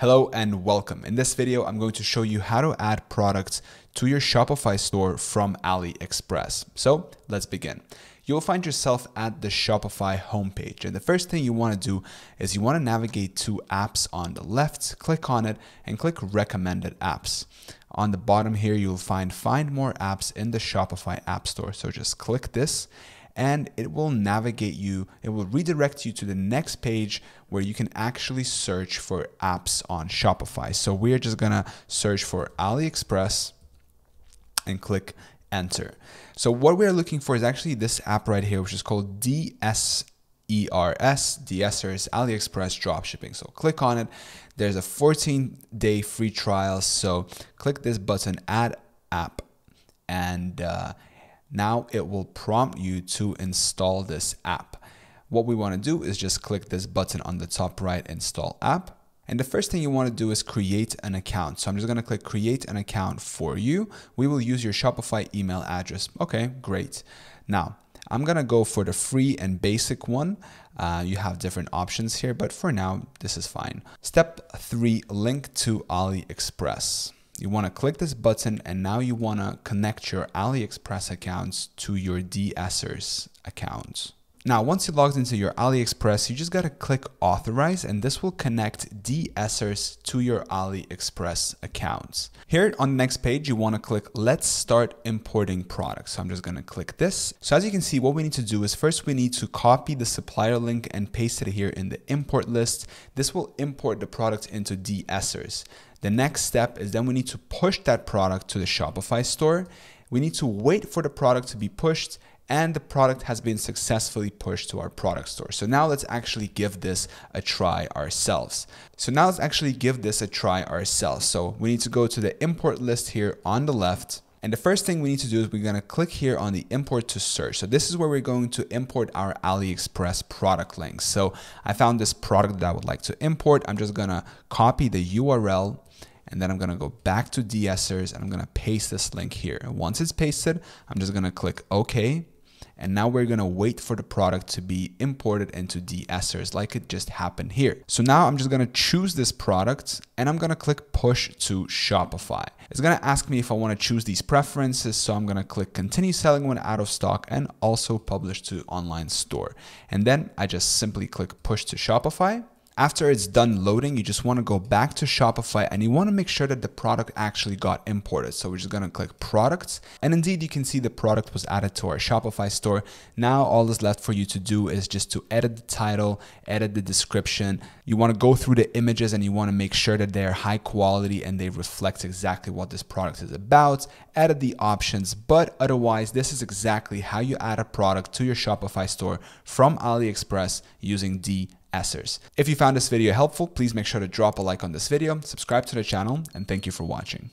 Hello and welcome. In this video, I'm going to show you how to add products to your Shopify store from AliExpress. So let's begin. You'll find yourself at the Shopify homepage. And the first thing you want to do is you want to navigate to apps on the left, click on it and click recommended apps. On the bottom here, you'll find find more apps in the Shopify app store. So just click this and it will navigate you, it will redirect you to the next page where you can actually search for apps on Shopify. So we're just gonna search for AliExpress and click enter. So what we're looking for is actually this app right here, which is called DS ERS, DSers, AliExpress dropshipping. So click on it. There's a 14 day free trial. So click this button, add app, and uh, now it will prompt you to install this app. What we want to do is just click this button on the top right, install app. And the first thing you want to do is create an account. So I'm just going to click create an account for you. We will use your Shopify email address. Okay, great. Now I'm going to go for the free and basic one. Uh, you have different options here, but for now, this is fine. Step three, link to AliExpress. You want to click this button and now you want to connect your AliExpress accounts to your DSers accounts. Now, once you logged into your AliExpress, you just got to click authorize and this will connect DSers to your AliExpress accounts. Here on the next page, you want to click let's start importing products. So I'm just to click this. So as you can see, what we need to do is first we need to copy the supplier link and paste it here in the import list. This will import the product into DSers. The next step is then we need to push that product to the Shopify store. We need to wait for the product to be pushed and the product has been successfully pushed to our product store. So now let's actually give this a try ourselves. So now let's actually give this a try ourselves. So we need to go to the import list here on the left. And the first thing we need to do is we're going to click here on the import to search. So this is where we're going to import our AliExpress product links. So I found this product that I would like to import. I'm just going to copy the URL and then I'm gonna go back to DSers and I'm gonna paste this link here. And once it's pasted, I'm just gonna click OK. And now we're gonna wait for the product to be imported into DSers like it just happened here. So now I'm just gonna choose this product and I'm gonna click push to Shopify. It's gonna ask me if I wanna choose these preferences. So I'm gonna click continue selling when out of stock and also publish to online store. And then I just simply click push to Shopify. After it's done loading, you just want to go back to Shopify and you want to make sure that the product actually got imported. So we're just going to click products and indeed you can see the product was added to our Shopify store. Now all that's left for you to do is just to edit the title, edit the description. You want to go through the images and you want to make sure that they're high quality and they reflect exactly what this product is about. Edit the options, but otherwise this is exactly how you add a product to your Shopify store from AliExpress using D Essers. If you found this video helpful, please make sure to drop a like on this video, subscribe to the channel, and thank you for watching.